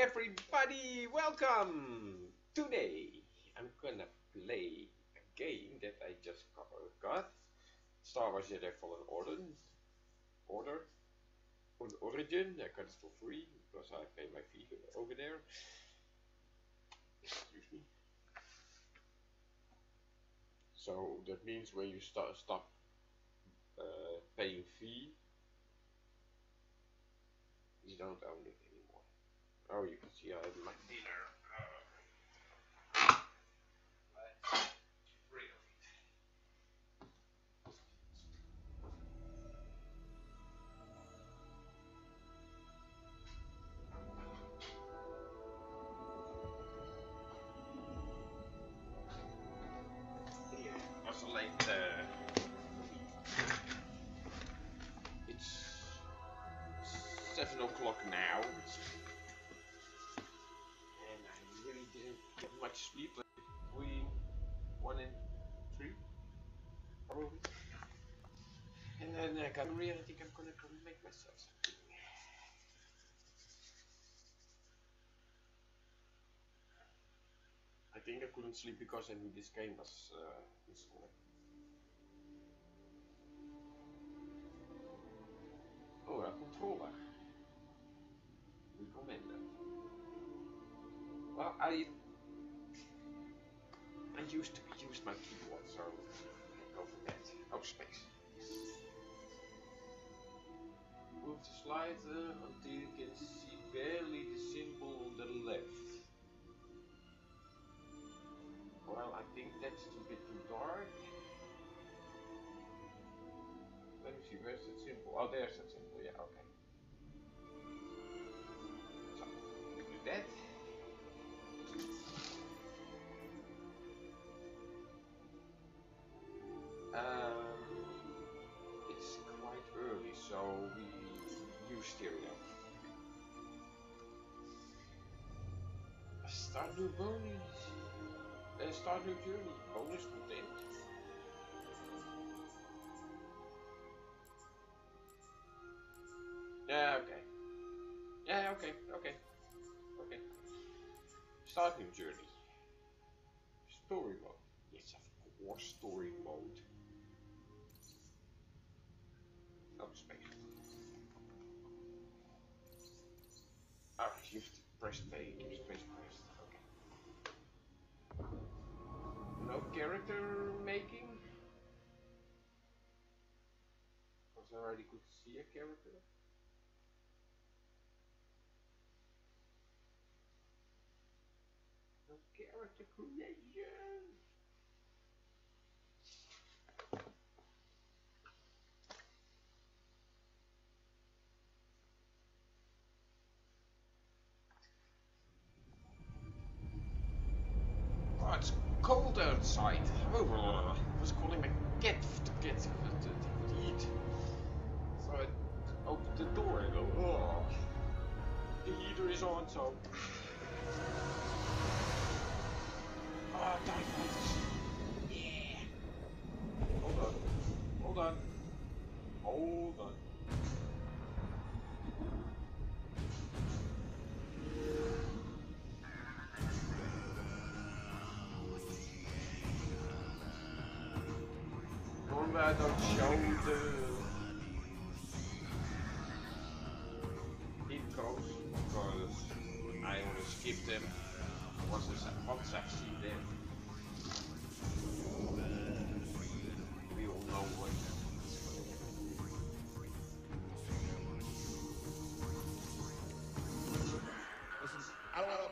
everybody, welcome! Today I'm gonna play a game that I just got. Star Wars Jedi Fallen Order. Order. on Origin. I got it for free because I pay my fee over there. Excuse me. So that means when you start stop uh, paying fee, you don't own it. Oh, you can see I have my dinner. Then I got real, I think I'm gonna come make myself something. I think I couldn't sleep because I knew this game was uh, installed. Oh, a controller. Recommend that. Well, I I used to use my keyboard, so I go for that. Oh, space. Until you can see barely the symbol on the left. Well, I think that's a bit too dark. Let me see, where's that symbol? Oh, there's that use. Start new bonus. Uh, start new journey. Bonus content. Yeah, okay. Yeah, okay, okay. Okay. Start new journey. Story mode. Yes, of course, story mode. You press A, space pressed. Okay. No character making? Because I already could see a character. No character creation. Outside. Oh, I was calling my cat to get to, to, eat. So I opened the door and go, oh, the heater is on, so. Ah, oh, Yeah. Hold on. Hold on. Hold on.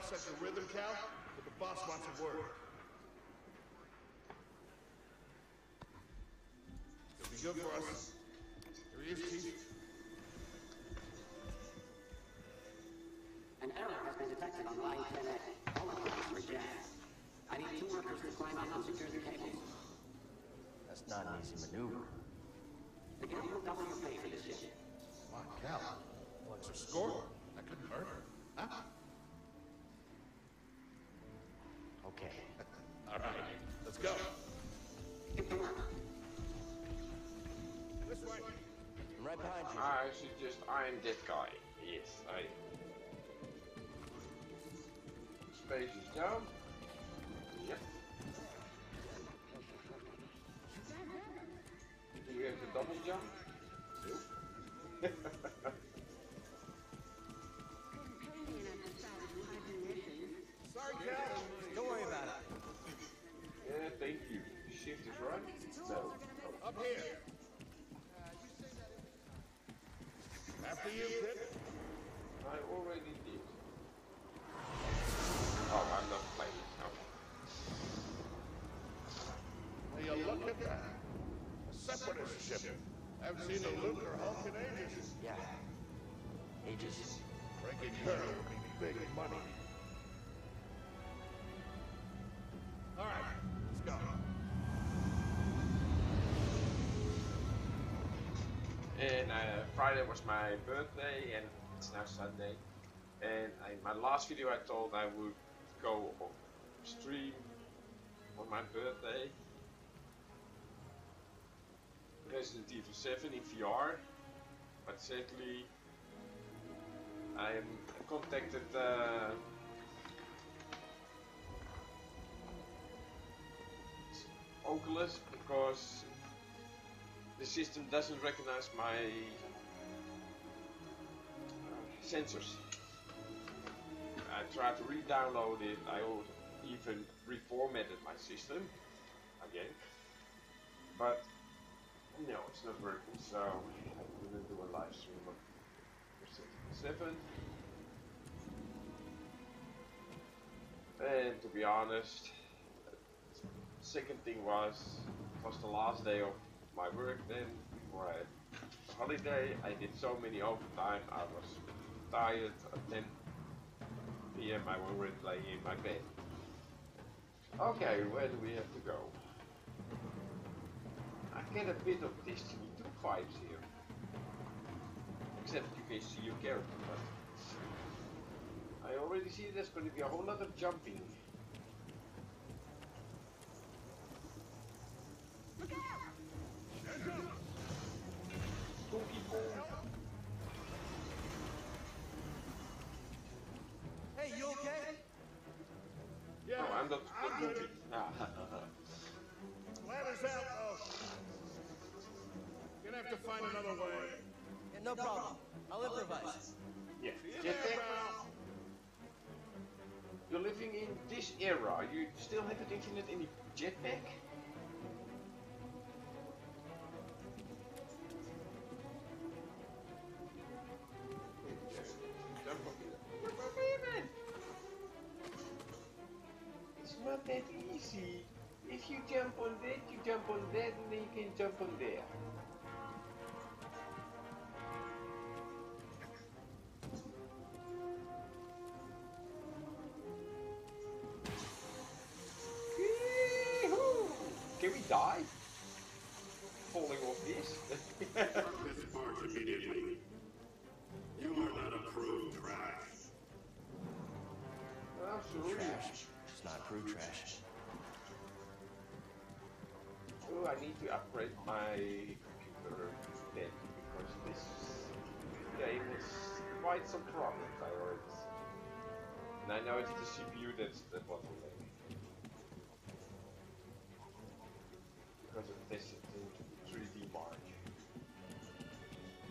Upset the rhythm, Cal, but the boss wants a word. good for us. Here he is, Chief. An error has been detected on line 10A. All lines are jammed. I need two workers to climb up and secure the cables. That's not an easy maneuver. The guild will double your pay for this shit. My cow. What's your score? That couldn't hurt. I should just, I'm that guy. Yes, I. space is down. Yep. Do we have to double jump? Nope. Sorry, Cal. Don't worry about it. yeah, thank you. Shift is right? No. Up here. After you, kid. I already did. Oh, I'm not playing. Okay. You look at that? A separatist ship. I haven't seen a Lucrehulk in ages. Yeah. Ages. Breaking her would be big money. And uh, Friday was my birthday, and it's now Sunday. And I, my last video, I told I would go on stream on my birthday. Resident Evil 7 in VR, but sadly, I contacted. Uh, Oculus because the system doesn't recognize my uh, sensors. I tried to re-download it. I even reformatted my system again, but no, it's not working. So I'm gonna do a live stream of 7. And to be honest, second thing was it was the last day of my work then before I holiday. I did so many overtime. I was tired at 10 p.m. I was already laying in my bed. Okay, where do we have to go? I get a bit of Destiny 2 vibes here. Except you can see your character, but I already see there's going to be a whole lot of jumping. Era. You still haven't in any jetpack? It's not that easy. If you jump on that, you jump on that, and then you can jump on there. Die? Falling off this? This barge immediately. You are not approved trash. Absolutely. Trash. It's not crew trash. Oh, I need to upgrade my computer then because this game is quite some problems I already see. And I know it's the CPU that's the bottleneck. Because of this in 3D Mark.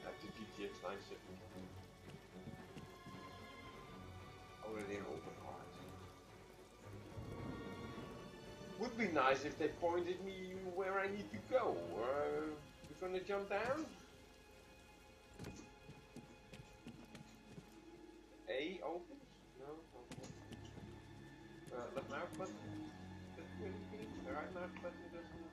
At the GTX 970. Already an open heart. Would be nice if they pointed me where I need to go. Uh, we're gonna jump down. A opens? No. Okay. Uh, left mouse button. Right mouse button doesn't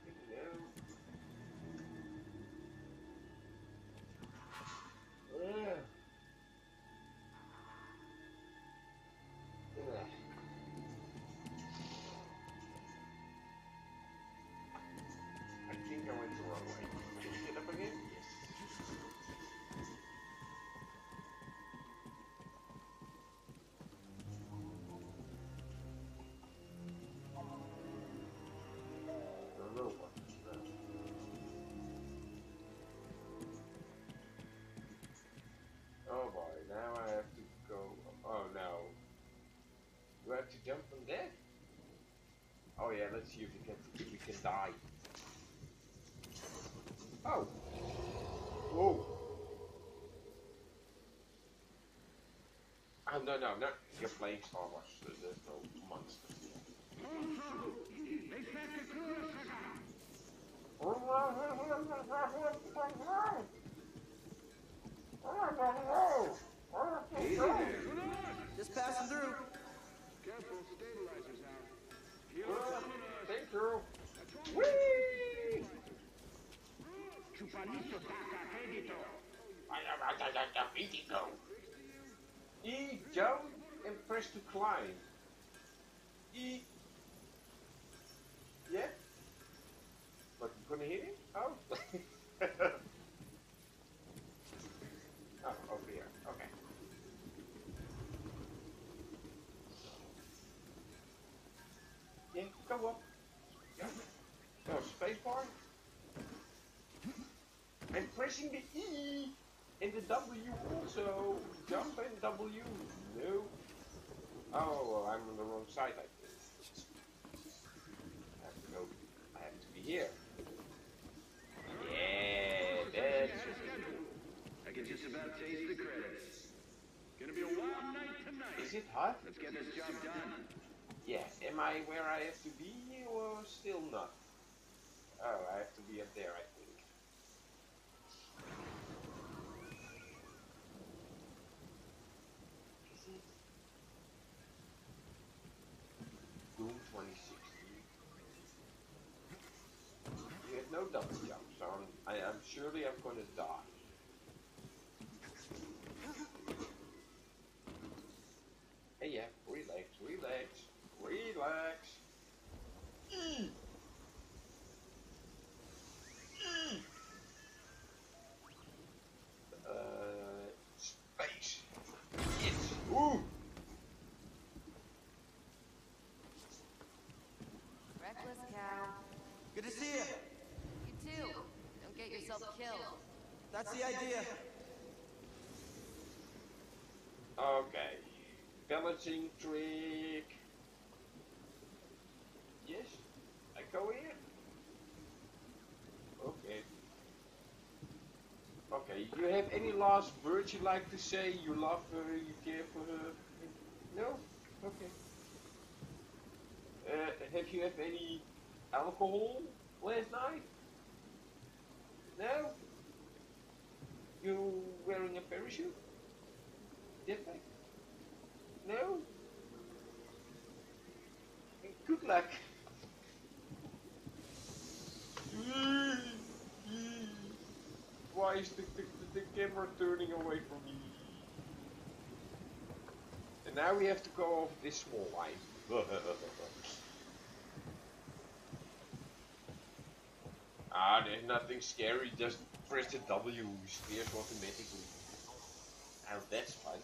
let's see if we can if we can die. Oh. Whoa. Oh no no no! You're playing Star Wars. so There's no monsters. Just passing through. Careful, stabilizers out. Thank you. Whee! E jump and press to climb. E. Yeah. But you couldn't hear it? Oh, And pressing the E and the W also. Jump and W. No. Oh, well, I'm on the wrong side, I. I have to go. I have to be here. Yeah, that's I can just about taste the credits. Gonna be a wild night tonight. Is it hot? Let's get this job done. Yeah. Am I where I have to be or still not? Oh, I have to be up there, I I am surely I'm going to die. Killed. That's the idea. Okay. Balancing trick. Yes. I go here. Okay. Okay. You have any last words you like to say? You love her. You care for her. No. Okay. Uh, have you had any alcohol last night? No. You wearing a parachute? Jetpack? No? Good luck. Why is the, the, the camera turning away from me? And now we have to go over this small line. ah, there's nothing scary, just press the W, steers automatically. Now that's fun.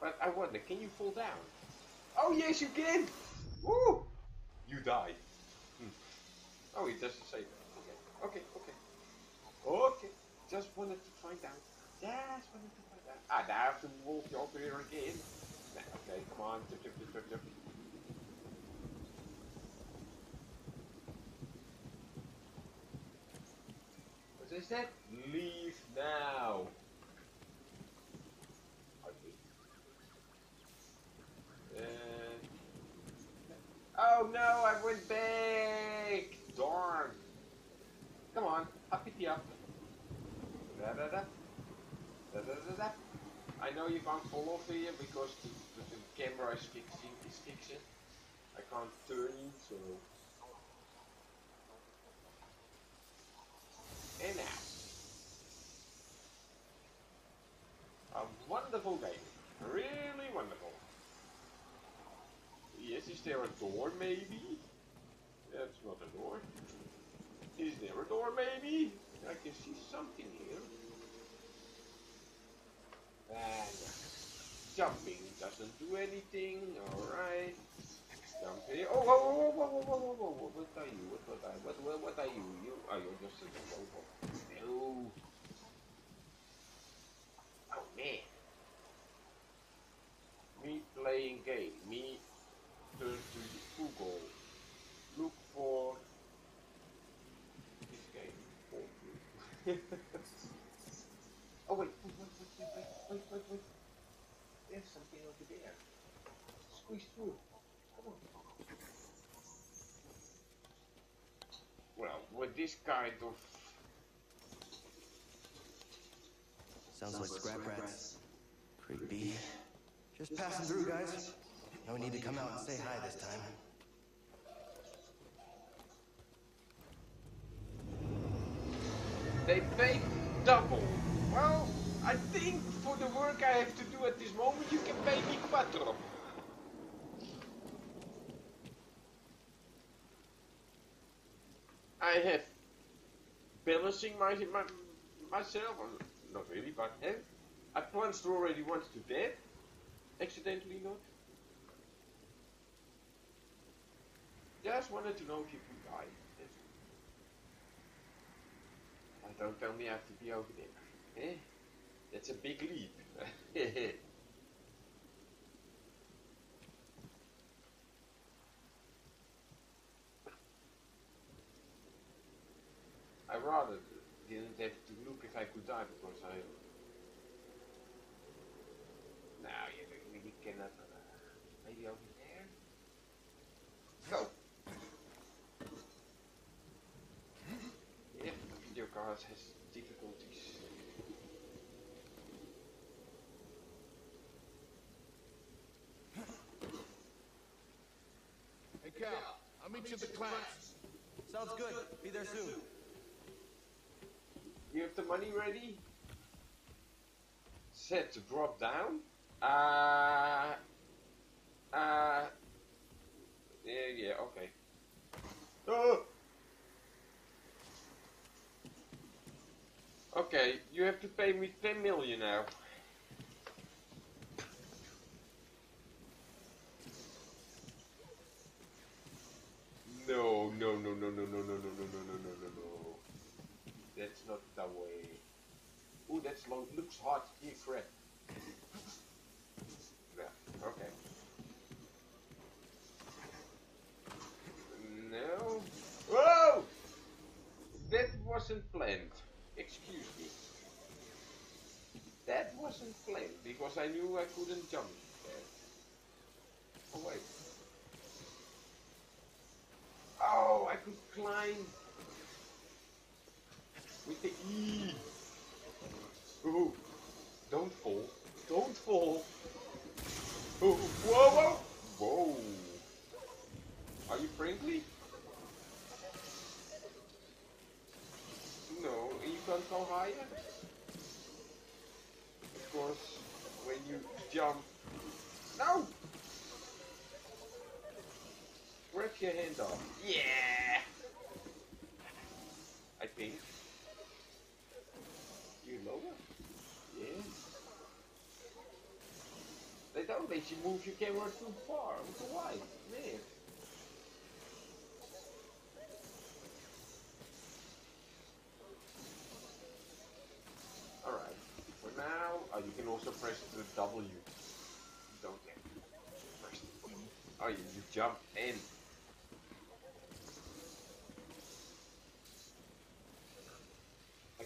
But I wonder, can you fall down? Oh yes, you can! Woo! You die. Hmm. Oh, it doesn't say that. Okay, okay, okay. Okay, just wanted to find out. Just wanted to find out. Ah, now I have to walk over here again. Nah, okay, come on. Is that? Leave now. Uh, oh no, I went back! Darn! Come on, uppity up. Da da da. Da da da da. I know you can't fall off here because the, the, the camera is fixing is fixing. I can't turn you, so. And now. A wonderful game. Really wonderful. Yes, is there a door maybe? That's not a door. Is there a door maybe? I can see something here. And jumping doesn't do anything. Alright. Dumpy. Oh, whoa, whoa, whoa, whoa, whoa, whoa, whoa, whoa. What are you? What, are you? What, what, what are you? You are you just a robot. No. Oh, man. Me playing game. Me turn to Google. Look for this game. oh, oh wait. Wait, wait, wait, wait, wait, wait. There's something over there. Squeeze through. Well, with this kind of Sounds like scrap rats. Creepy. Just passing through, guys. No need to come out and say hi this time. They pay double. Well, I think for the work I have to do at this moment, you can pay me quattro. I have balancing my, my myself, not really, but eh, I plunged already once to death, accidentally not. Just wanted to know if you could die. That's don't tell me I have to be over there. Eh? That's a big leap. rather didn't have to look if I could die because I. Now you really cannot. Uh, maybe over there. Go. Yeah, the video card has difficulties. Hey, Cal, I'll meet you at the class. Sounds good. Be there soon. You have the money ready? Set to drop down? Uh. Uh. Yeah, yeah, okay. Oh! Okay, you have to pay me 10 million now. No, no, no, no, no, no, no, no, no, no, no, no, no, no. That's not the way. Oh, that's long. Looks hot. Fred. Yeah, okay. No. Whoa! That wasn't planned. Excuse me. That wasn't planned because I knew I couldn't jump there. Oh wait. Oh, I could climb with the E. Ooh, don't fall. Don't fall. Ooh, whoa, whoa, whoa. Are you friendly? No, you can't go higher. Because when you jump, no. Grab your hand off. Yeah. I think. Lower? Yeah. They don't let you move your camera too far. So why? Man. Alright. For now, uh, you can also press the W. You don't have to press the. Oh, you, you jump in.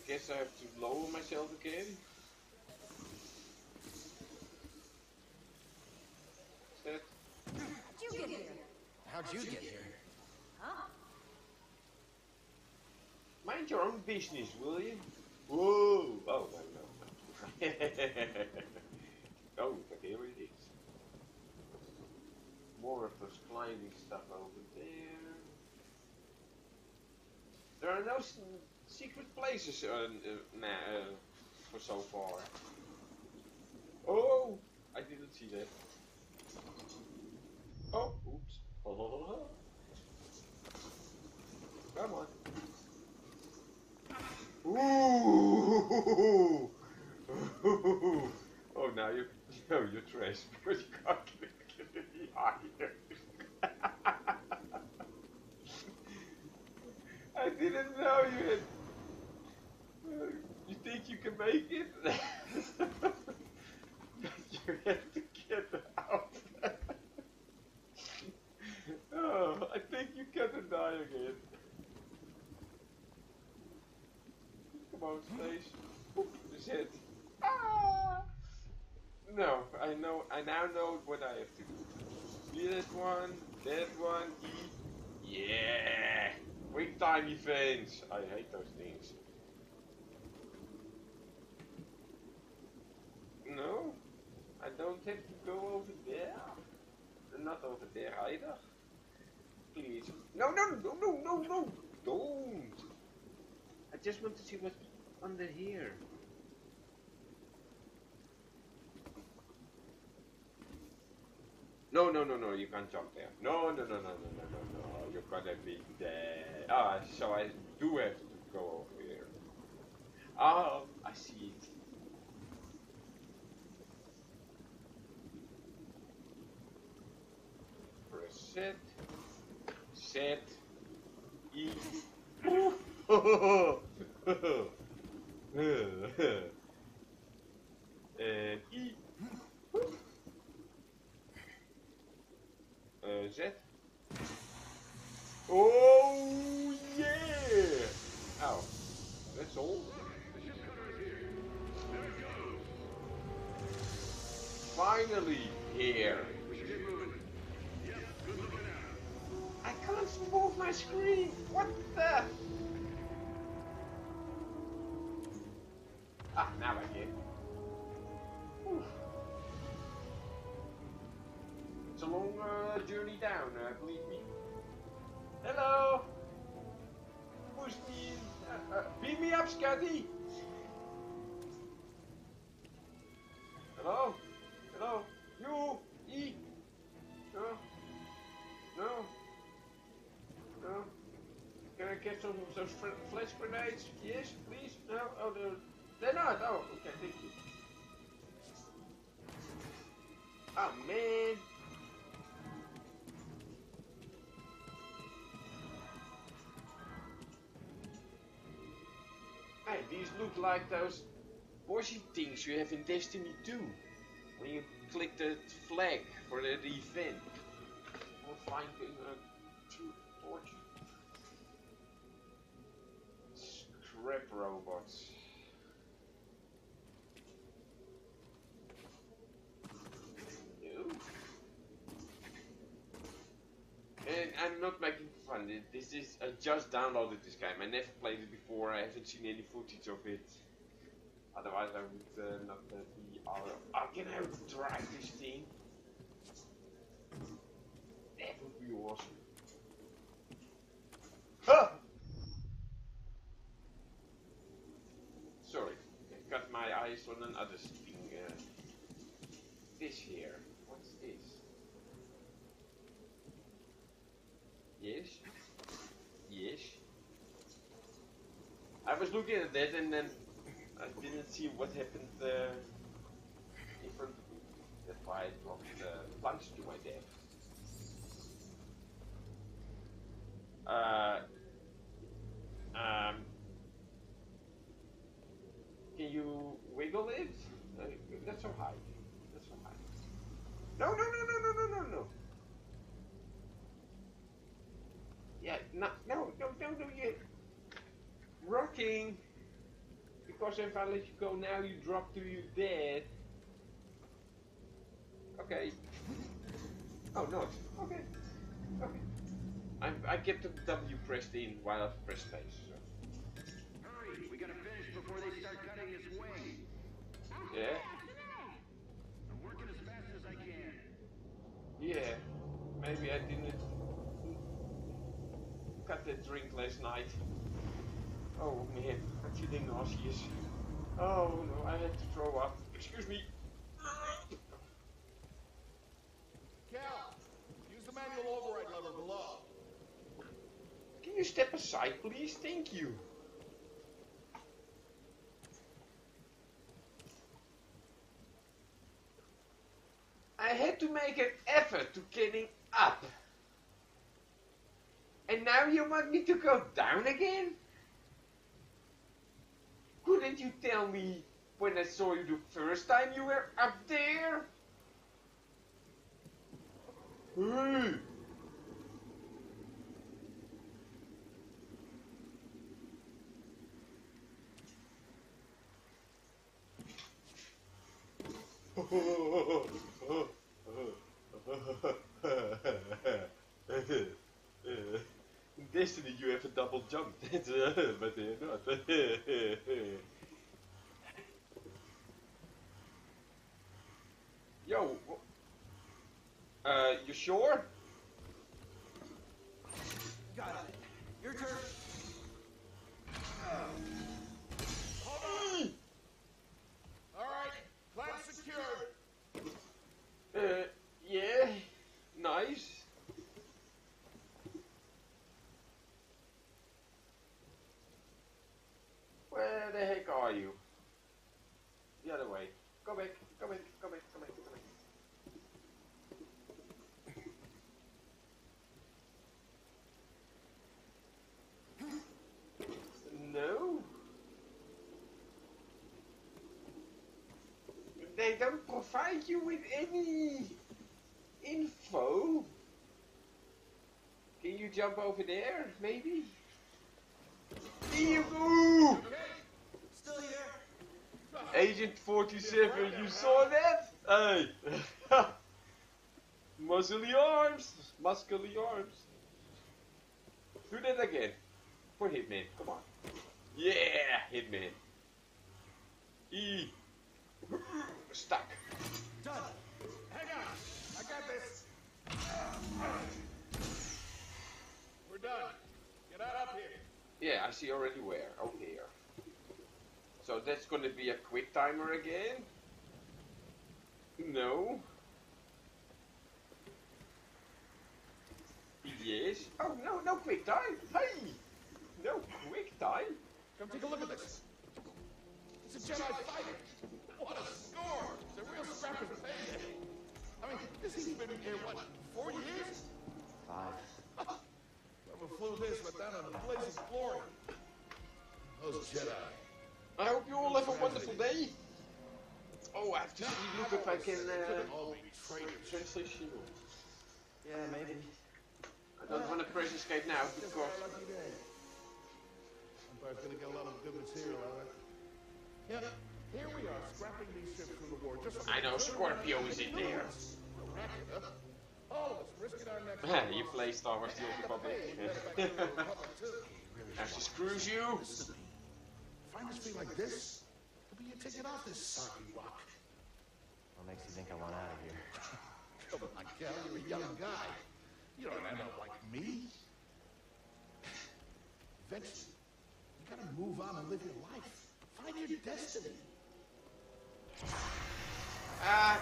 Guess I have to lower myself again. Is that? How'd you get here? How'd you get here? Huh? Mind your own business, will you? Whoa! Oh, no, no. no. oh, but here it is. More of those climbing stuff over there. There are no s- secret places uh, uh, nah, uh, for so far. Oh! I didn't see that. Oh, oops. Come on. Ooh! oh, now you no, you're trash because you can't get, any higher. I didn't know you had. You think you can make it? you have to get out. oh, I think you gonna die again. Come on, Space. Oep, his head. I know. I now know what I have to do. This one, that one, E. Yeah. Quick time events. I hate those things. No, I don't have to go over there. Not over there either. Please. No, no, no, no, no, no. Don't. I just want to see what's under here. No, no, no, no, you can't jump there. No, no, no, no, no, no, no, no. You're gonna be there. Ah, so I do have to go over here. Oh, I see it. Press set. Set. E. and E. Uh, Z. Oh yeah! Oh, that's all. Finally here. Can't move my screen. What the? Ah, now I get. Whew. It's a long uh, journey down, uh, believe me. Hello. Push me. Uh, beat me up, Scotty. Hello. Get some of those fl- flash grenades? Yes, please. No. Oh, they're, they're not. Oh, okay. Thank you. Oh man. Hey, these look like those Bossy things you have in Destiny 2. When you click the flag for the event. Or a true torch. Scrap robots. I'm not making fun. Of This is I just downloaded this game. I never played it before. I haven't seen any footage of it. Otherwise, I would uh, not uh, be. Uh, oh, can I drive this thing? That would be awesome. Huh! Sorry, I got on another thing. Uh, this here. What's this? Yes. Yes. I was looking at that and then I didn't see what happened uh, in front. That's why I dropped uh, punch to my death. Uh, um, can you wiggle it? Uh, that's so high. That's so high. No, no, no, no, no, no, no, no. Yeah, no, no, no, don't do it. Rocking. Because if I let you go now, you drop to your dead. Okay. Oh, no. Okay. Okay. I, I kept the W pressed in while I pressed space. So. Hurry, we gotta finish before they start cutting this wing. Yeah. I'm working as fast as I can. Yeah. Maybe I didn't cut that drink last night. Oh man, I'm feeling nauseous. Oh no, I had to throw up. Excuse me. Cal, use the manual override lever below. Can you step aside, please? Thank you. I had to make an effort to getting up. And now you want me to go down again? Couldn't you tell me when I saw you the first time you were up there? Hey! Hmm. In Destiny, you have a double jump, but they're not. Yo, uh, you sure? Got it. Where the heck are you? The other way. Go back, go back, go back, go back, go back. No. They don't provide you with any info. Can you jump over there, maybe? Here. Agent 47, you saw that? Hey! Muscly arms! Muscly arms. Do that again. For Hitman, come on. Yeah, Hitman. E. Stuck. Done. Hang on, I got this. We're done. Get out up here. Yeah, I see already where. Oh, here. So that's gonna be a quick timer again? No. Yes. Oh, no, no quick time. Hey! No quick time. Come take a look at this. It's a Jedi fighter. What a score! It's a real scrapper's payday. I mean, this thing's been here, what, four years? Five. Whoever flew this went down in a blaze of glory. Those Jedi. I hope you all have a wonderful day. Oh, I have to see, look if I can Couldn't uh, all be traitors. translate shield. Yeah, maybe. I don't want to press escape now Just because our lucky day. Empire's gonna get a lot of good material out of it. Yeah, here we are, scrapping these ships from the war. Just I know Scorpio is in there. All of us risking our necks. you play Star Wars The Old Republic. Hey, we better back to the Republic. Have to screws you. Find this be like this, it'll be a ticket off this soggy rock. What makes you think I want out of here? Come on, Cal, you're a young guy. You don't end up like me. Eventually, you gotta move on and live your life. Find your destiny. Ah,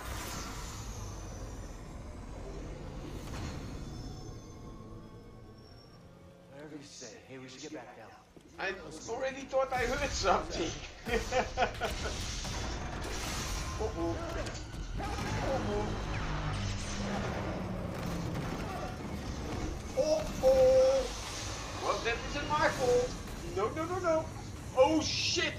You say. Hey, we should get back down. I already thought I heard something. Uh-oh. Uh-oh. Uh-oh. Well, that isn't my fault. No, no, no, no. Oh, shit.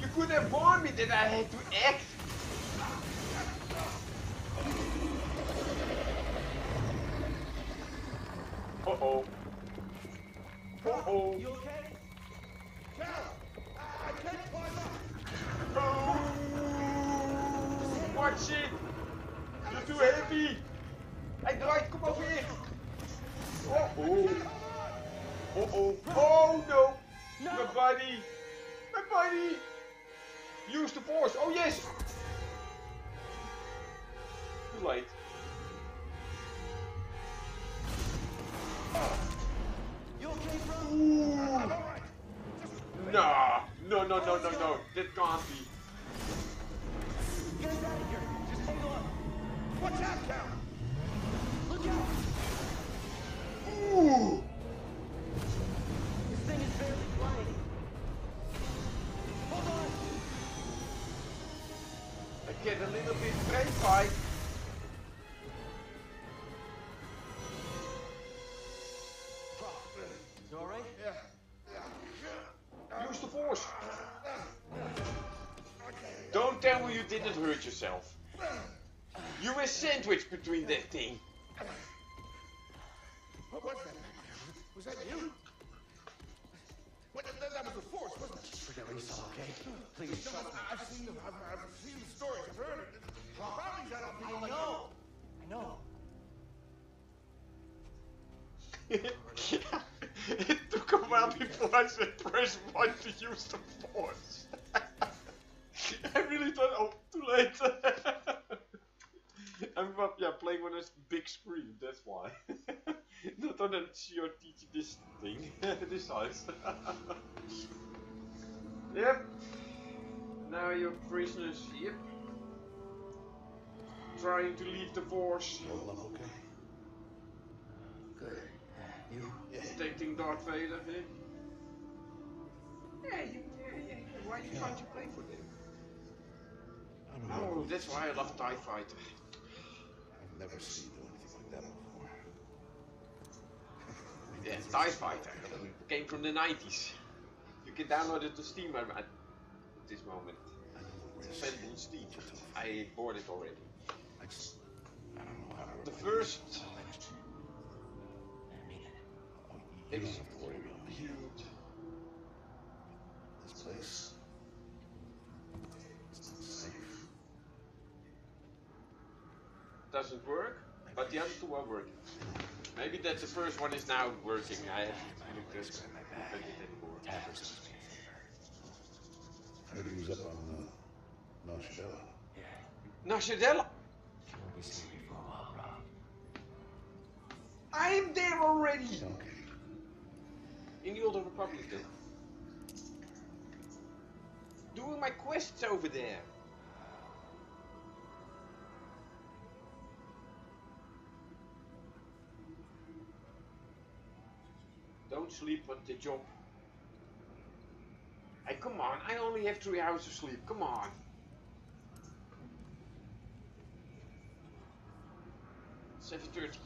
You could have warned me that I had to act. Uh-oh. Uh-oh. You okay? Cal, I, I can't climb up. Oh, watch it! You're too heavy! Hij draait, kom over hier! Oh oh! Oh oh! Oh no! My buddy! My buddy! Use the force! Oh yes! Too late. Sandwiched between that thing. What was that? Was that you? What, that, that was the force, wasn't it? okay? Please, No, trust me. I've seen them. I've, I've seen the stories. I've heard it. Bounties out on people I like know. I know. it took a while before I said press 1 to use the force. On a s- big screen, that's why. Not on a CRT this thing, this size. yep. Now you're prisoners, yep. Trying to leave the force. Hold up, okay? Good. You? Yeah. Protecting Darth Vader, eh? Yeah, you, yeah, yeah. Why you can't you play for them? I don't know. Oh, that's why I love TIE Fighter. I've never seen you do anything like that before. Yeah, TIE Fighter. Came from the 90s. You can download it to Steam at, at this moment. It's available on Steam. I bought it already. I just, I don't know how to. The first it. You don't Ex- have to worry about huge This place. Safe. doesn't work, but the other two are working. Maybe that the first one is now working. I have to look at look at it anymore. Tappers owes me a favor. Heard he was up on uh, Nar Shaddaa. Yeah. Nashadella! You won't be seeing me for a while, Rob. I'm there already! Okay. In the Old Republic then. Doing my quests over there. Don't sleep on the job. Hey, come on, I only have three hours of sleep, come on. Seven thirty.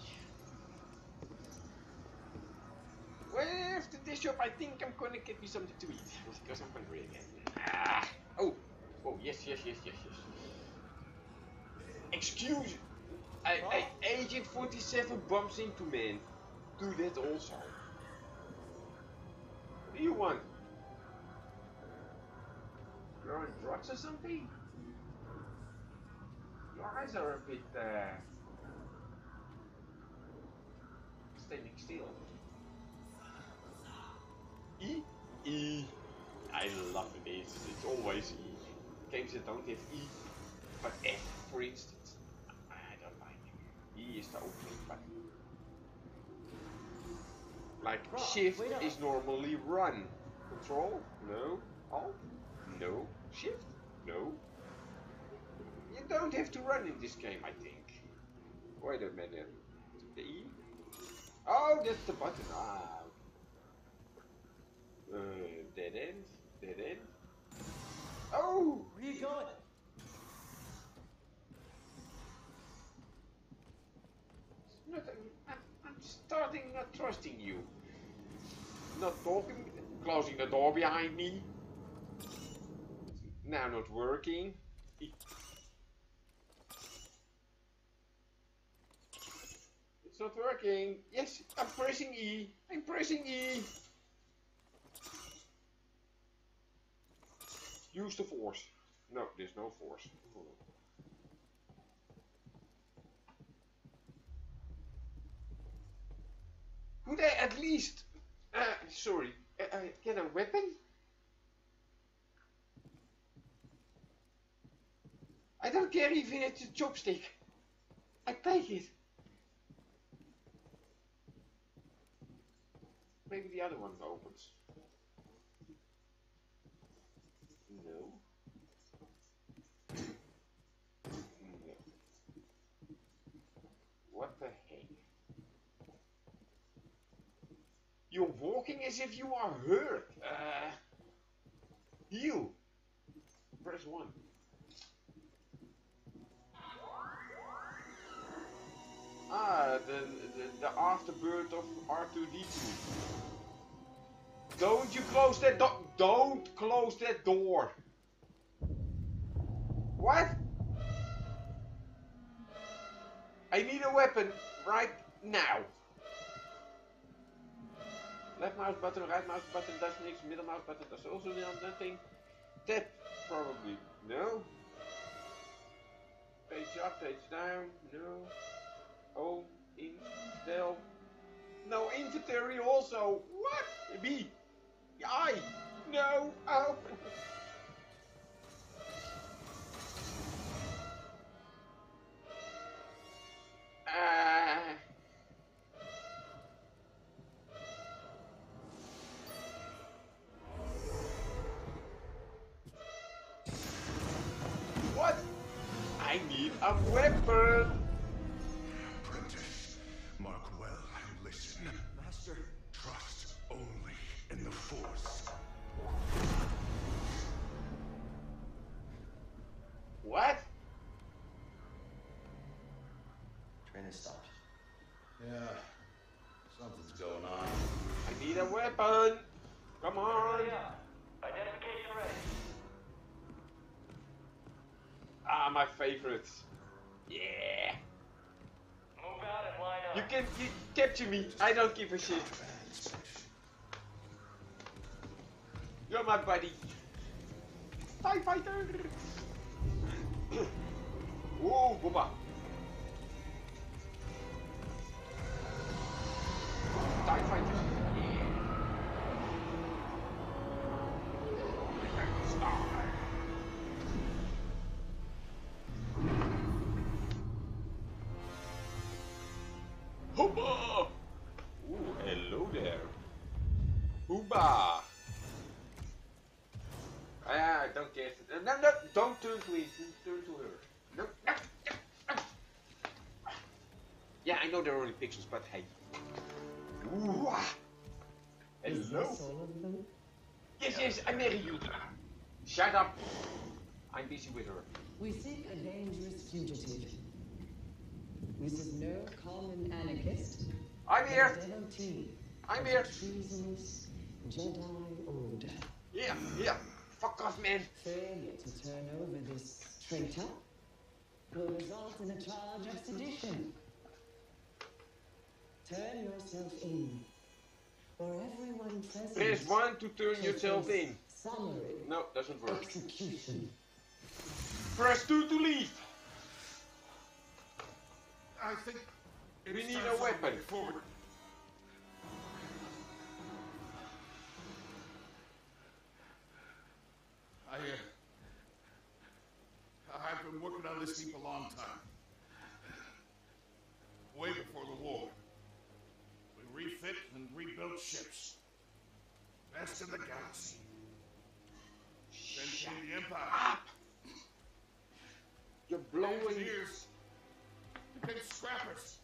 Well, after this job, I think I'm gonna get me something to eat because I'm hungry again. Ah. Oh, oh yes, yes, yes, yes, yes. Excuse. I, I, Agent 47 bumps into man. Do that also. Do you want? You're on drugs or something? Your eyes are a bit uh, standing still. E? E. I love it. It's, it's always E. Games that don't have E, but F, for instance, I don't like it. E is the opening button. Like shift is normally run. Control? No. Alt? No. Shift? No. You don't have to run in this game, I think. Wait a minute. The E? Oh, that's the button. Ah. Uh, dead end. Dead end. Oh! Where are you going? Nothing. Starting not trusting you. Not talking, closing the door behind me. Now not working. It's not working. Yes, I'm pressing E. I'm pressing E. Use the force. No, there's no force. Could I at least, uh, sorry, uh, get a weapon? I don't care if it's a chopstick. I take it. Maybe the other one opens. No. No. What the heck? You're walking as if you are hurt. Uh, heal. Press one. Ah, the, the, the afterbirth of R2D2. Don't you close that door. Don't close that door. What? I need a weapon right now. Left mouse button, right mouse button does niks, middle mouse button does also nothing. That probably no. Page up, page down, no. Home, in, del. No inventory also. What? B. I. No. Oh. Ah. Yeah. Something's going on. I need a weapon. Come on. Identification ready. Ah, my favorite. Yeah. Move out and line up. You can you capture me. I don't give a shit. You're my buddy. TIE fighter. Whoa, Booba. Yeah, I know they're only pixels, but hey. Ooh. Hello? Yes, yes, I marry you. Shut up. I'm busy with her. We seek a dangerous fugitive. This is no common anarchist. I'm here. devotee I'm of here. the treasonous Jedi Order. Yeah, yeah. Fuck off, man. Failure to turn over this traitor will result in a charge of sedition. Turn yourself in, or everyone present. Press one to turn yourself in. Summary. No, doesn't work. Execution. Press two to leave. I think We need a weapon. Forward. I, uh, I've been working on this heap a long time. Way before the war. We refit and rebuilt ships. Best in the galaxy. Then came the Empire. Up. You're blowing. engineers became scrappers.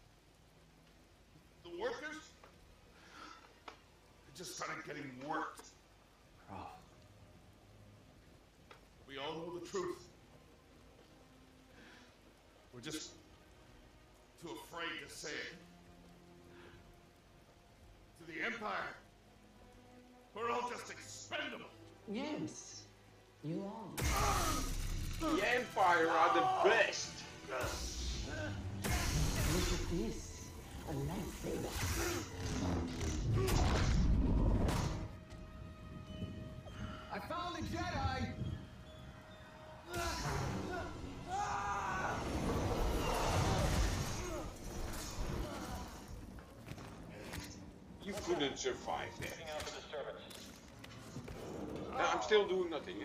The workers they just started getting worked. Oh, We all know the truth. We're just too afraid to say it. To the Empire, we're all just expendable. Yes, you are. The Empire are the best. Look at this. A lightsaber. Survive that. Looking out for disturbance. No, I'm still doing nothing.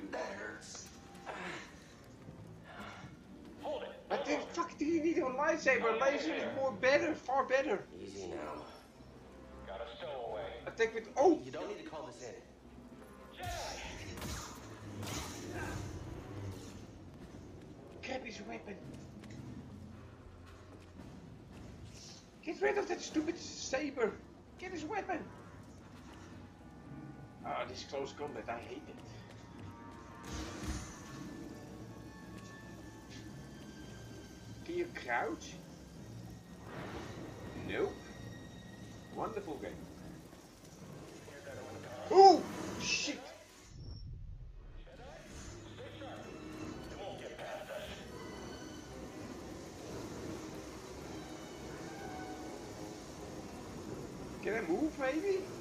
Hold it. But the fuck do you need a lightsaber? Laser is more better, far better. easy now. Got a stowaway. Attack with oh, You don't need to call this in. grab his weapon. Get rid of that stupid saber. Get his weapon. Ah, this close combat, I hate it. Can you crouch? Nope. Wonderful game. Ooh! shit! Can I move maybe?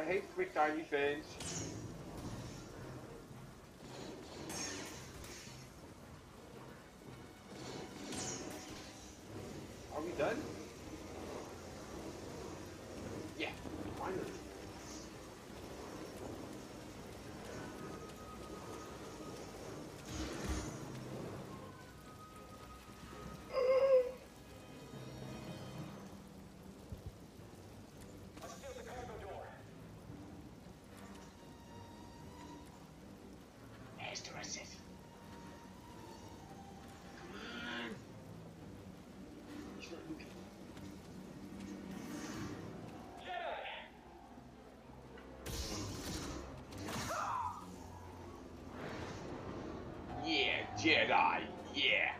I hate quick time events. Jedi, yeah.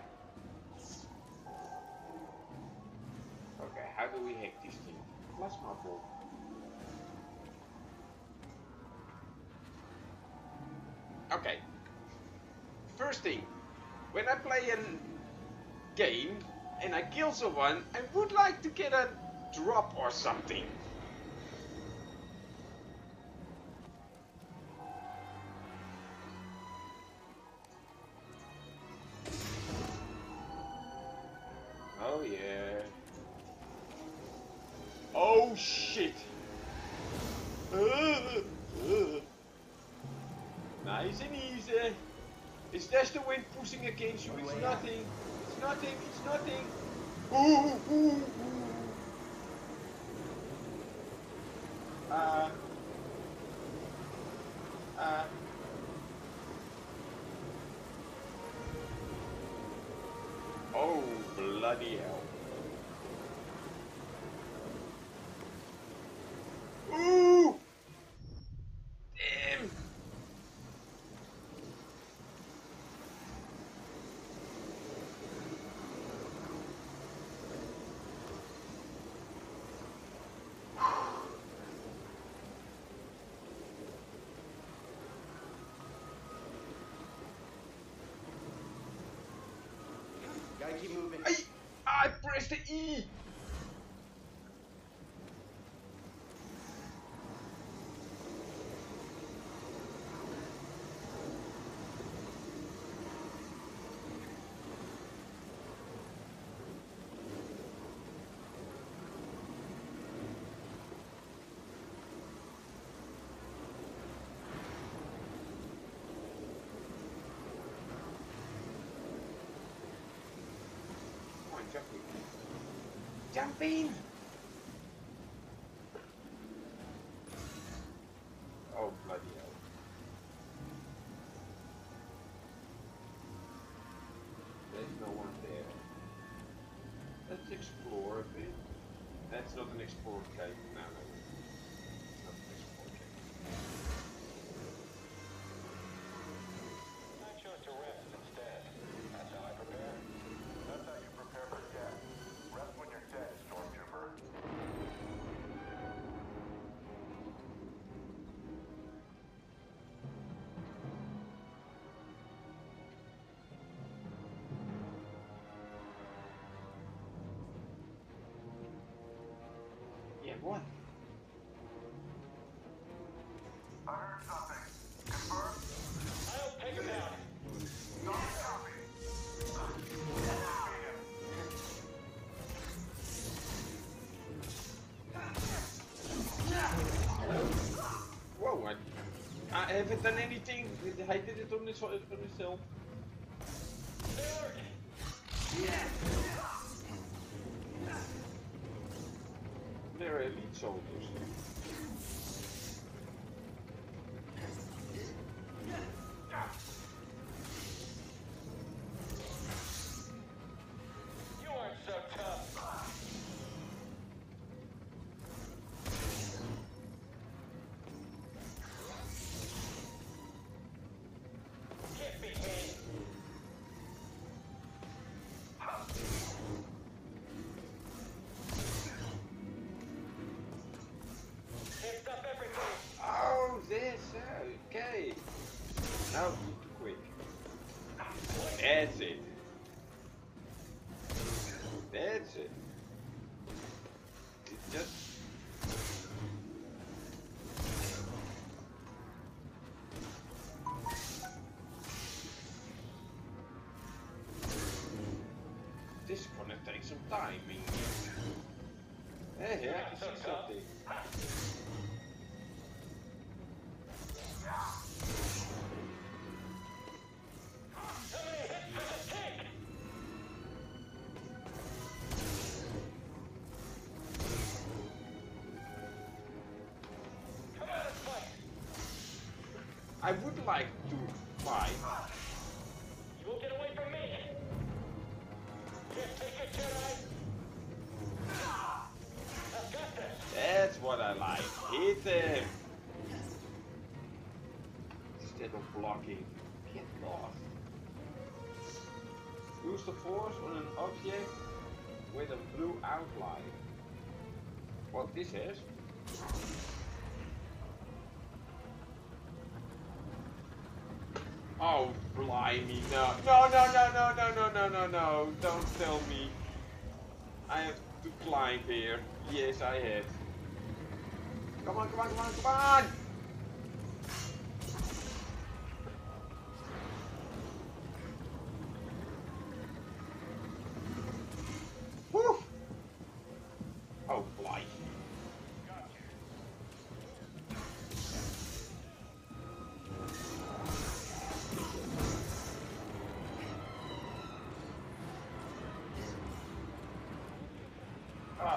Okay, how do we hack this thing? Plasma ball. Okay. First thing, when I play a game and I kill someone, I would like to get a drop or something. Bloody. Ooh! Damn! Gotta keep moving. I, pressed the E! Come on, jump in. Jump in! Oh, bloody hell. There's no one there. Let's explore a bit. That's not an explore cave. No, I haven't done anything. Hij did it on, this gonna take some time. Hey, yeah, I can see something. I would like to fight Use the force on an object with a blue outline. What this is? Oh, blimey, no. No, no, no, no, no, no, no, no, no. Don't tell me. I have to climb here. Yes, I have. Come on, come on, come on, come on!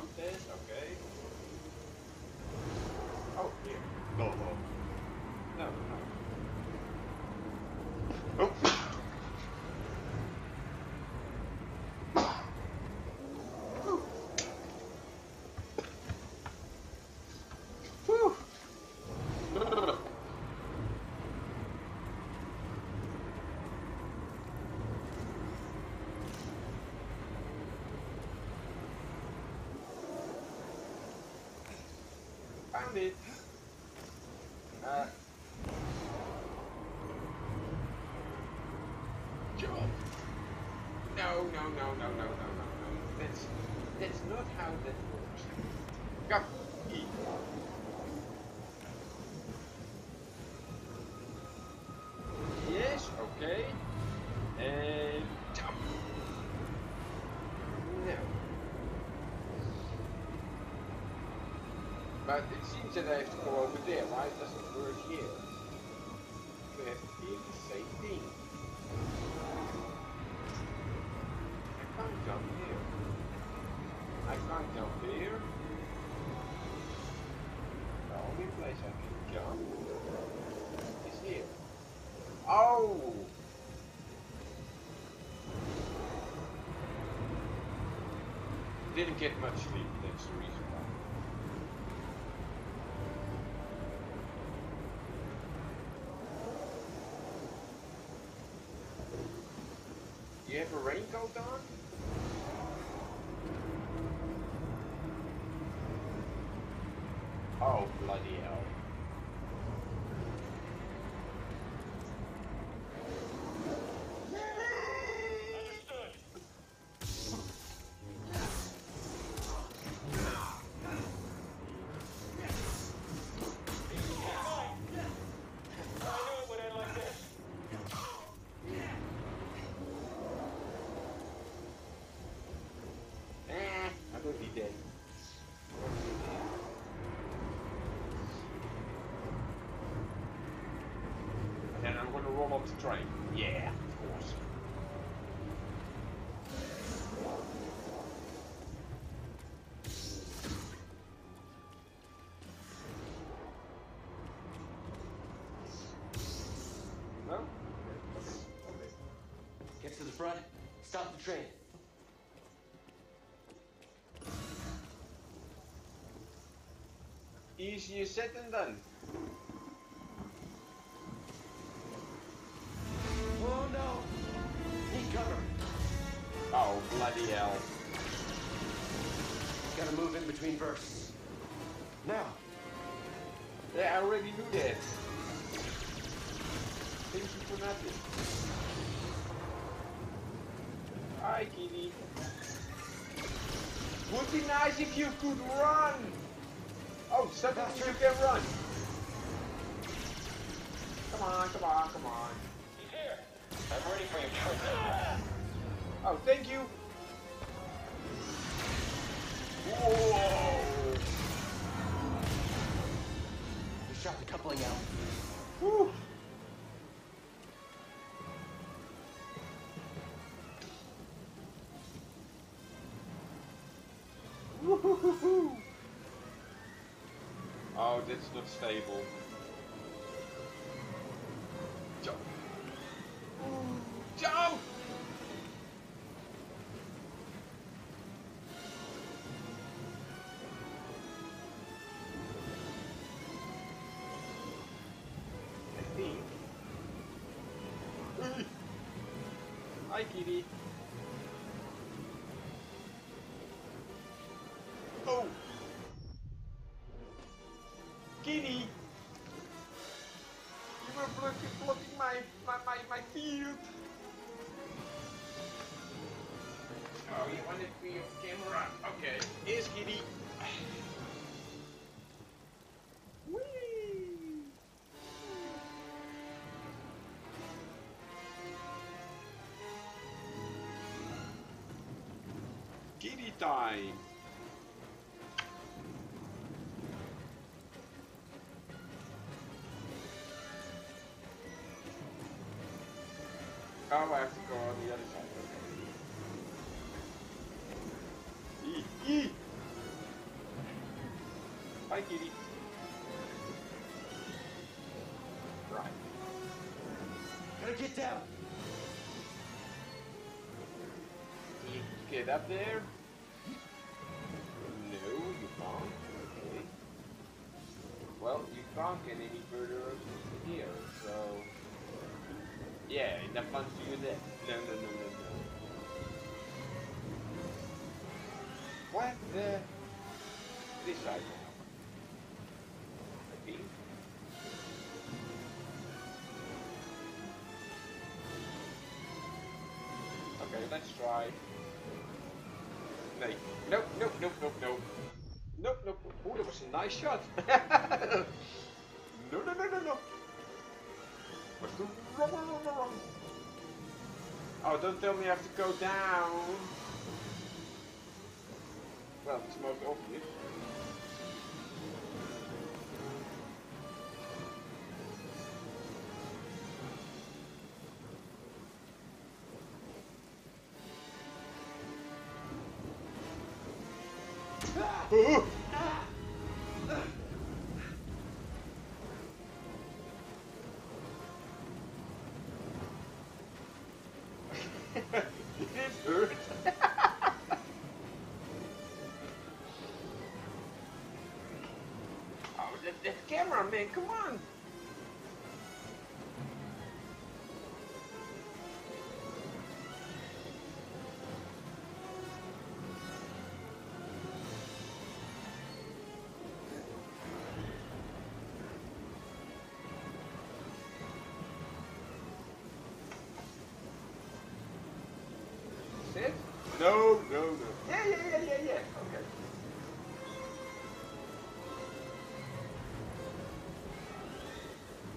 round fish? or Found it. Uh. Jump. No, no, no, no, no, no, no, no. That's that's not how that It seems that I have to go over there. Why doesn't it work here? We have to do the same thing. I can't jump here. I can't jump here. The only place I can jump is here. Oh! Didn't get much sleep, that's the reason off the train. Yeah, of course. No? Okay, okay. Get to the front, stop the train. Easier said than done. Now. Yeah, I already knew that. Thank you for nothing. Hi, kitty. Would be nice if you could run. Oh, suddenly you can run. Come on, come on, come on. He's here. I'm ready for you, Trent. Oh, thank you. Shot the coupling out. Whew. Oh, that's not stable. Hi, kitty. Oh! Kitty! You were blocking, blocking my, my, my, my field! Oh, you wanted me off camera? Kitty time! Oh, I have to go on the other side. Okay. Eee! Eee! Hi, kitty. Right. Gotta get down. You get up there? Yeah, enough fun for you there. No, no, no, no, no. What the... This side. I think. Okay, let's try. Nee. Nope, nope, nope, nope, nope. Nope, nope. Oeh, dat was een nice shot. Oh, don't tell me I have to go down. Well, it's most obvious. Camera, man, come on. Sit? No, no, no. Yeah, yeah, yeah, yeah, yeah.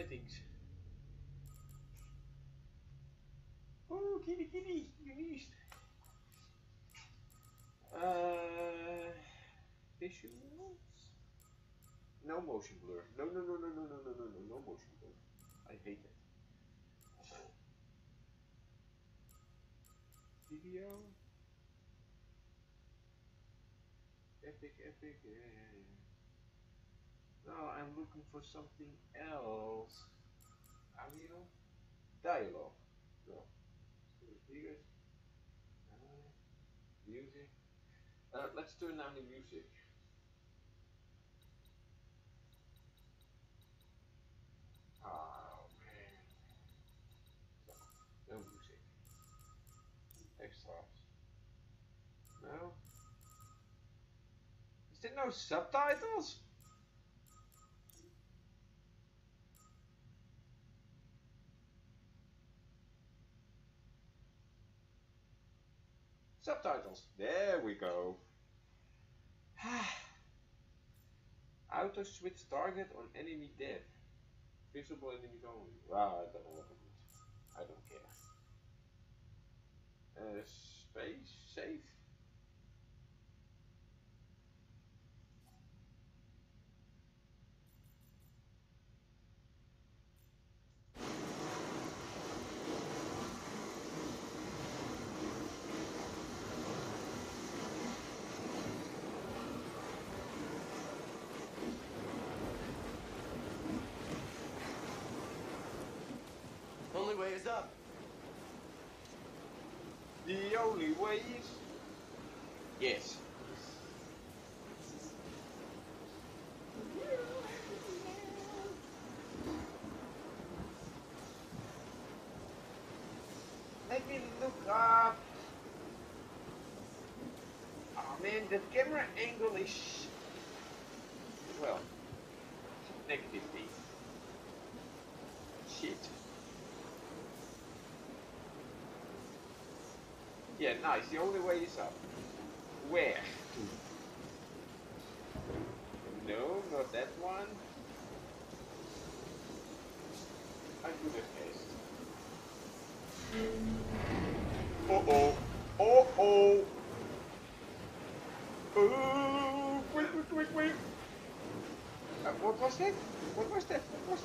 Settings. Oh, kitty, kitty, you niest. Uh, visuals. No motion blur. No, no, no, no, no, no, no, no, no, no motion blur. I hate it. Video. Epic, epic. Yeah. No, I'm looking for something else. Audio? Dialogue. No. Speakers. Uh, music. Uh, let's turn down the music. Oh man. No, no music. No. Is there no subtitles? Subtitles. There we go. Auto switch target on enemy dead. Visible enemies only. Wow, I don't know what. I don't care. Uh, space save. Only way is up. The only way is yes. Let me look up. Oh man, the camera angle is well negative B. Shit. Yeah, nice. The only way is up. Where? No, not that one. I could have guessed. Uh oh. Uh oh. Oh, quick, quick, quick, quick. Uh, what was that? What was that? What was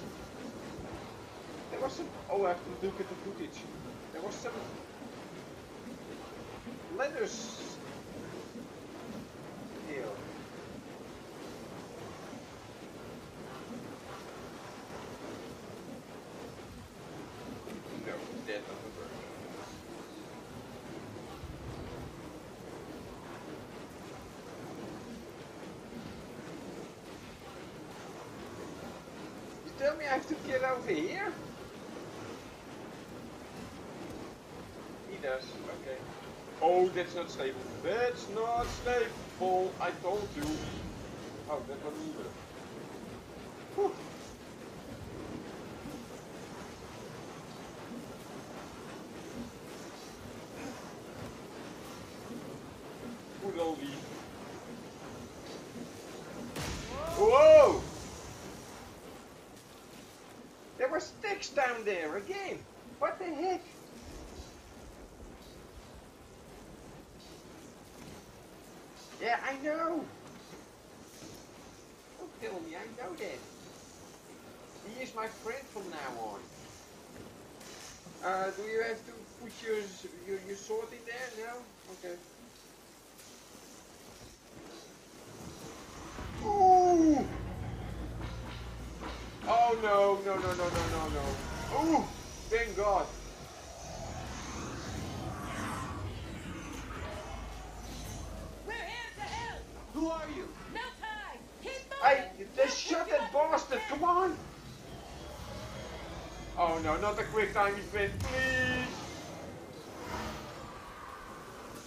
There was some. Oh, I have to look at the footage. There was some deal. You tell me I have to get out of here? That's not stable. That's not stable. I told you. Oh, that was either. Whew. Good oldie. Whoa! There were sticks down there again. What the heck? I know. Don't tell me, I know that. He is my friend from now on. Uh, do you have to put your, your, your sword in there? No? Okay. Ooh! no, no, no, no, no, no, no. Oh, thank God. Quick time event, please.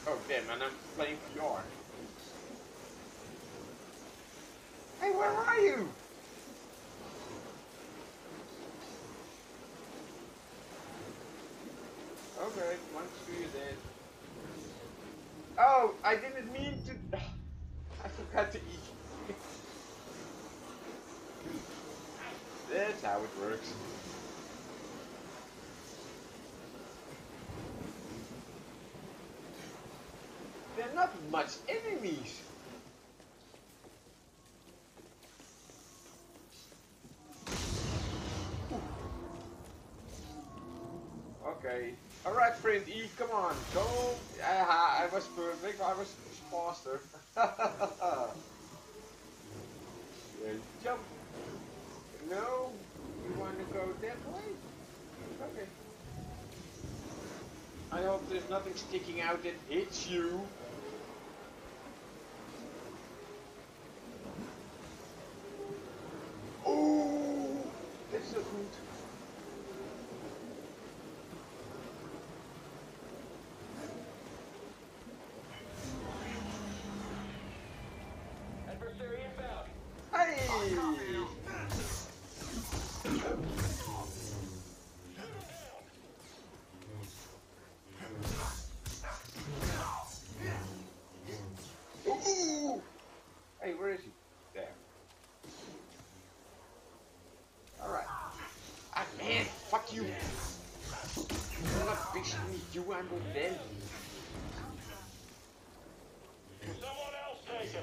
Oh damn, man, I'm playing VR. Hey, where are you? Okay, once you dead. Oh, I didn't mean to. I forgot to eat. That's how it works. There enemies. Okay. Alright, friend E, come on. Go. Aha, I was perfect. I was faster. yeah, jump. No. You want to go that way? Okay. I hope there's nothing sticking out that hits you. Oh, that's so good. Adversary inbound. Hey! Ooh! Hey, where is he? There. Alright. Ah, man, fuck you. You're not fixing me, you, I'm them. Someone else take.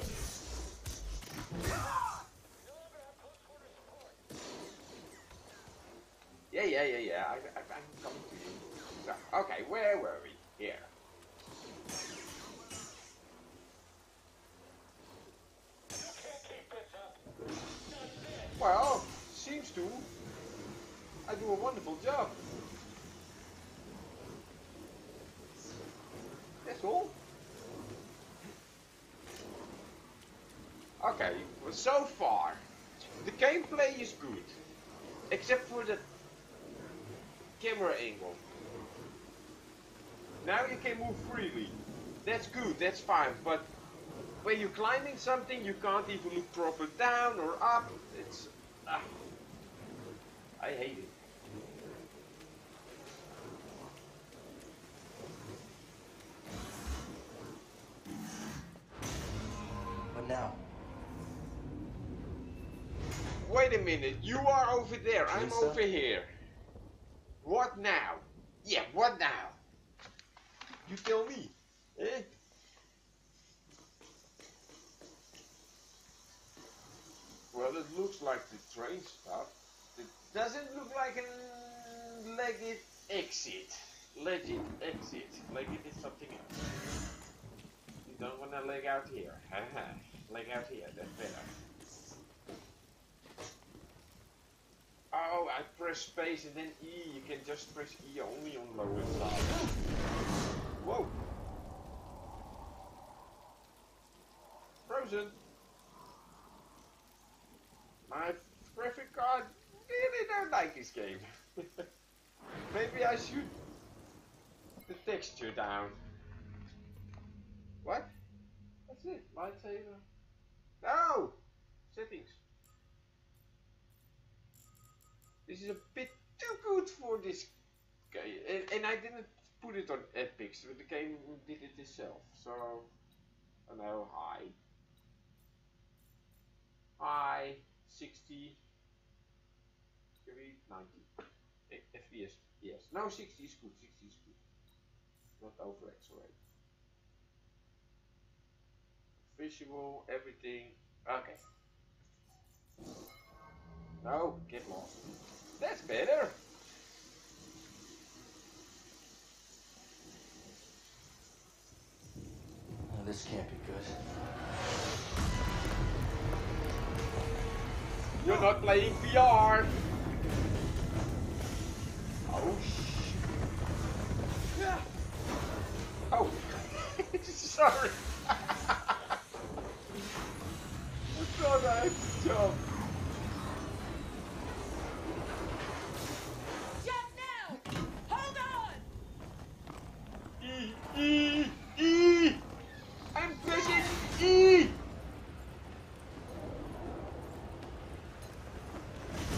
Yeah, yeah, yeah, yeah. I, I, I'm coming to you. Okay, where were we? Here. Keep this up. Well, seems to. I do a wonderful job. That's all. Okay, well, so far, the gameplay is good. Except for the camera angle. Now you can move freely. That's good, that's fine, but when you're climbing something, you can't even look proper down or up. It's. Ah, I hate it. You are over there, I'm Lisa? over here. What now? Yeah, what now? You tell me. Eh? Well, it looks like the train stuff. It doesn't look like a legit exit. Legit exit. Legit is something else. You don't want to leg out here. Haha. leg out here, that's better. Oh, I press space and then E. You can just press E only on lower side. Whoa. Frozen. My graphic card really don't like this game. Maybe I should the texture down. What? That's it. Lightsaber. No! Settings. This is a bit too good for this game. And, and I didn't put it on Epic, so the game did it itself. So, I know, high. High, 60, 90. Eh, FPS, yes. No, 60 is good, 60 is good. Not over accelerate. Visual, everything. Okay. No, get lost. That's better. Oh, this can't be good. You're not playing VR. Oh, shit. Oh, sorry. I thought I had to jump. Jump now! Hold on! E, E, E! I'm pressing E!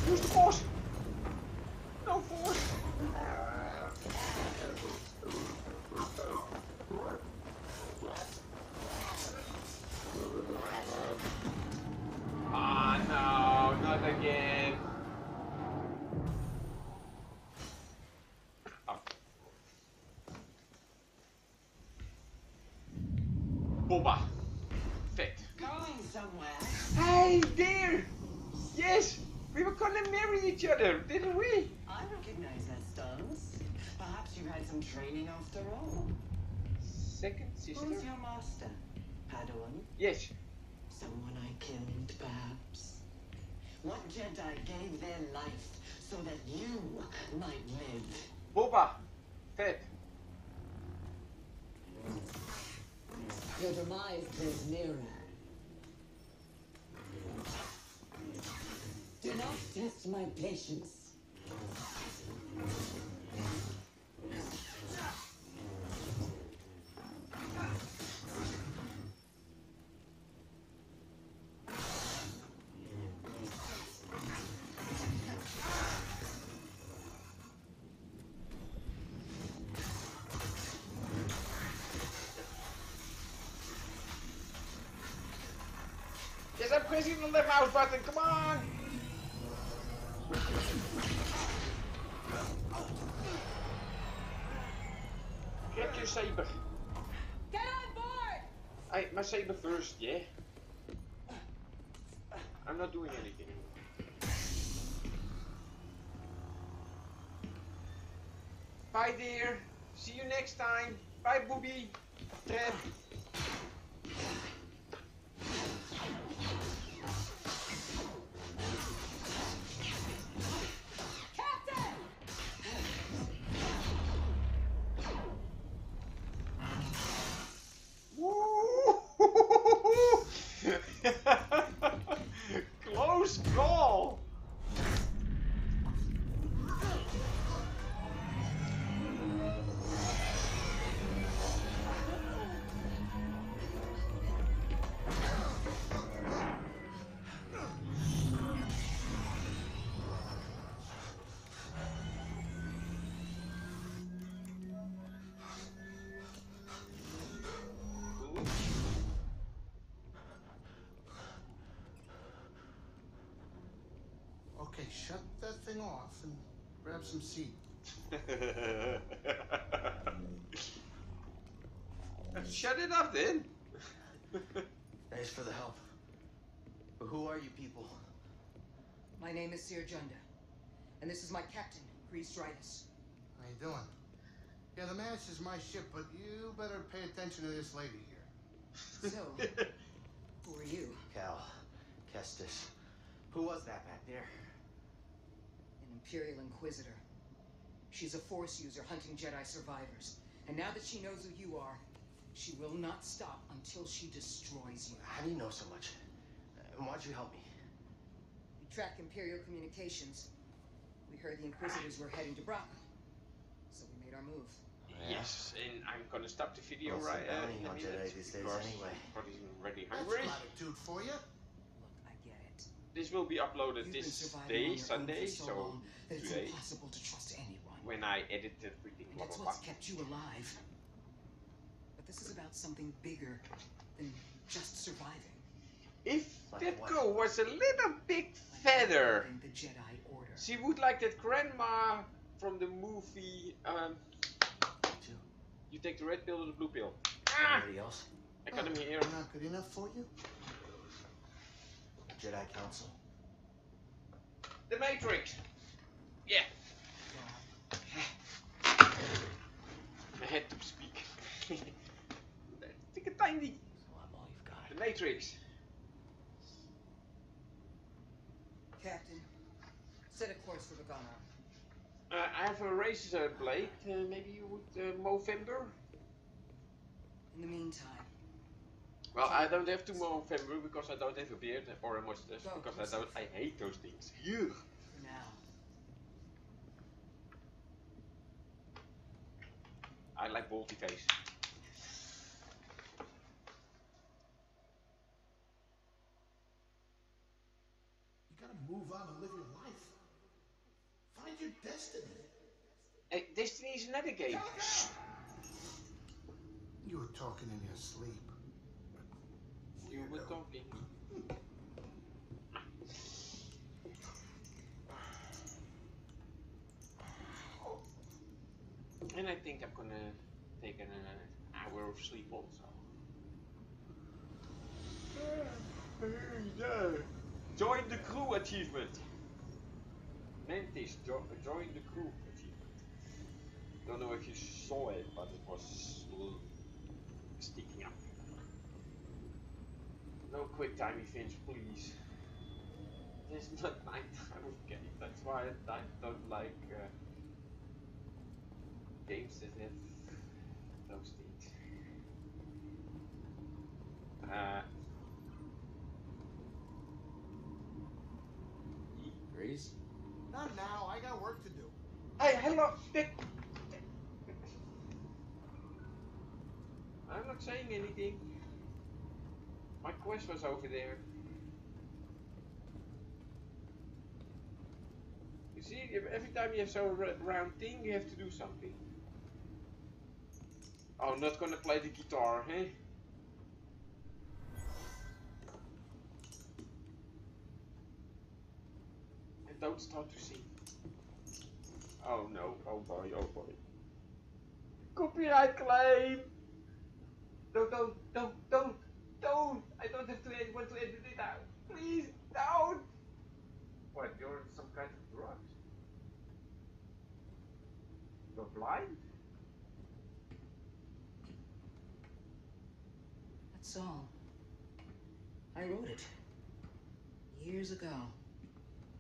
Use the force! No force! Ah, no, not again. Ah. Boba. Fett. Going somewhere. Hey, dear! Yes, we were gonna marry each other, didn't we? I recognize that stance. Perhaps you had some training after all. Second sister? Who's your master? Padawan? Yes. Someone I killed, perhaps? What Jedi gave their life so that you might live? Boba. Fett. Your demise is nearer. Do not test my patience. Yes, I'm pressing the left mouse button, come on! Get your saber. Get on board! I, my saber first, yeah? I'm not doing anything. Bye, dear. See you next time. Bye, booby. Ted. Shut that thing off and grab some seat. Shut it up then. Thanks for the help. But who are you people? My name is Cere Junda, and this is my captain, Greez Dritus. How you doing? Yeah, the Mantis is my ship, but you better pay attention to this lady here. So, who are you? Cal. Kestis. Who was that back there? An Imperial Inquisitor. She's a Force user hunting Jedi survivors. And now that she knows who you are, she will not stop until she destroys you. How do you know so much? And why'd you help me? We track Imperial communications. We heard the Inquisitors were heading to Bracca. So we made our move. Yes, and I'm gonna stop the video Well, right it's uh, boring in a on minute Jedi these days because anyway. everybody's already That's hungry. latitude for you. Look, I get it. This will be uploaded this day, on your own Sunday, so, so long that it's today, impossible to trust anyone. when I edit everything, blah that's blah what's blah. kept you alive. But this is about something bigger than just surviving. If Like that was a little big feather, upholding the Jedi Order. she would like that grandma from the movie. Um, you take the red pill or the blue pill? Ah! Anybody else? Academy Air. Not good enough for you? Jedi Council. The Matrix. Yeah. I had to speak. Take a tiny. So I'm all you've got. The Matrix. Captain, set a course for Bogano. Uh, I have a race, razor blade. Uh, maybe you would uh, Movember? In the meantime, Well, I don't have to Movember because I don't have a beard or a mustache Go, because. I don't. I hate those things. Ugh. for now. I like baldy face. You gotta move on and live your life. Find your destiny. Hey, Destiny is another game. You were talking in your sleep. You were talking. And I think I'm gonna take an uh, hour of sleep also. Yeah. Join the crew achievement. Mantis, jo- join the crew achievement. Don't know if you saw it, but it was sticking up. No quick time events, please. It's not my time of game. That's why I don't like uh, games that have those things. Uh, Breeze? Not now. I got work to do. Hey, hello. I'm not saying anything. Quest was over there. You see, every time you have so round thing, you have to do something. Oh, not gonna play the guitar, eh? And don't start to sing. Oh no, oh boy, oh boy. Copyright claim! Don't, don't, don't, don't, don't! I don't have to ed- want to edit it out. Please, don't! What, you're on some kind of drugs? You're blind? That's all. I wrote it. Years ago.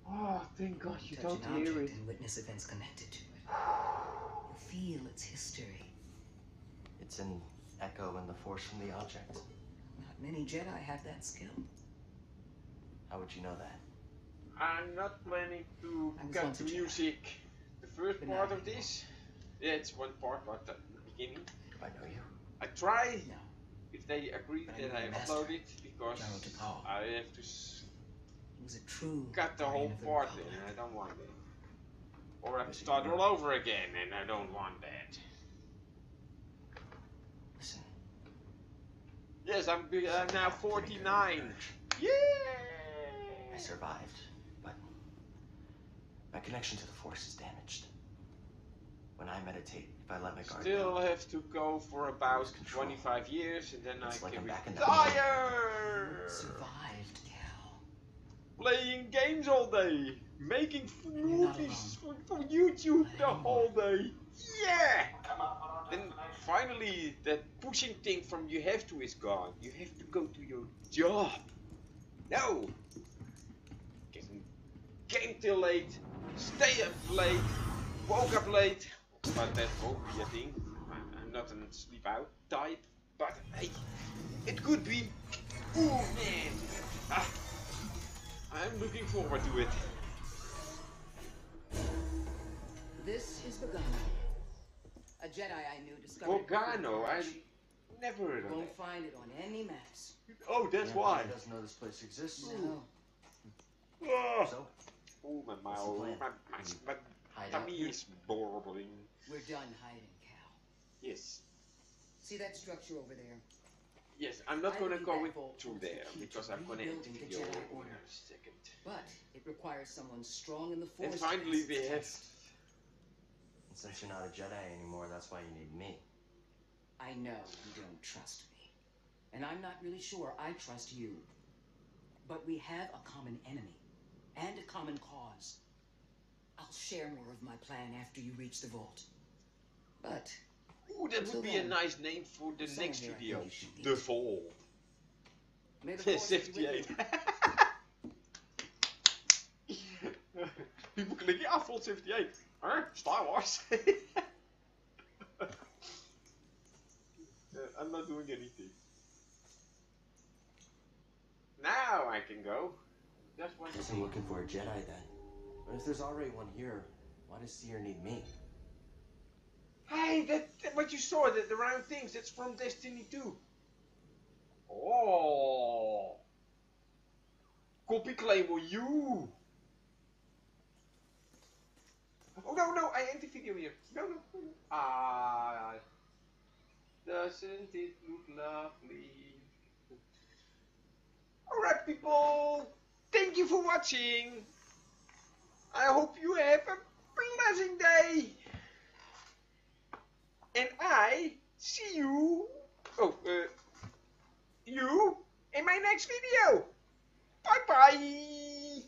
Oh, thank God you Touch don't an hear object it. and witness events connected to it. You feel its history. It's an echo in the force from the object. Not many Jedi have that skill. How would you know that? I'm not planning to I was cut the a Jedi. music. The first But part not of this, yeah, it's one part, but the beginning. Do I know you? I try No. if they agree But I that I upload it because I have to s- was a true. cut the whole the part Republic. in. I don't want it. Or I have to start all over again, and I don't want that. Yes, I'm, I'm now 49. Yeah! I survived, but my connection to the force is damaged. When I meditate, if I let my guard Still down, have to go for about 25 years, and then It's I like can I'm back in the- retire! Survived, Cal. Playing games all day, making movies for, for YouTube the whole day. Yeah! Then finally, that pushing thing from you have to is gone. You have to go to your job. No! Getting game till late, stay up late, woke up late. But that won't be a thing. I'm not a sleep out type. But hey, it could be. Oh man! Ah, I'm looking forward to it. This is Bogano. A Jedi I knew discovered. it Bogano, I before never heard of Won't that. find it on any maps. Oh, that's Yeah, why. He doesn't know this place exists. No. Oh, So, oh my What's the mouth, plan? my, my, mm. my hide out tummy here. is burbling. We're done hiding, Cal. Yes, See that structure over there? yes, I'm not I gonna believe go that vault through holds the there key to because I'm gonna end the rebuilding the video Jedi in Order. a second. But it requires someone strong in the And Force. finally, we the have. test. And since you're not a Jedi anymore, that's why you need me. I know you don't trust me. And I'm not really sure I trust you. But we have a common enemy and a common cause. I'll share more of my plan after you reach the vault. But Ooh, that would be a nice name for the next here video. think you should be. The Vault. may the Force be with 78. you. People clikken, ja, Volt 78. Huh? Star Wars? Uh, I'm not doing anything. Now I can go. Just one Guess I'm looking for a Jedi then. But if there's already one here, why does Cere need me? Hey, that, that what you saw, the, the round things, that's from Destiny 2. Oh. Copy claim for you. Oh no, no, I end the video here. No, no, no. Ah. Doesn't it look lovely? Alright people, thank you for watching. I hope you have a blessing day. And I see you, oh, uh, you in my next video. Bye bye.